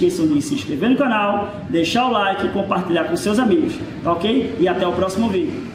esqueçam de se inscrever no canal, deixar o like e compartilhar com seus amigos, tá ok? E até o próximo vídeo.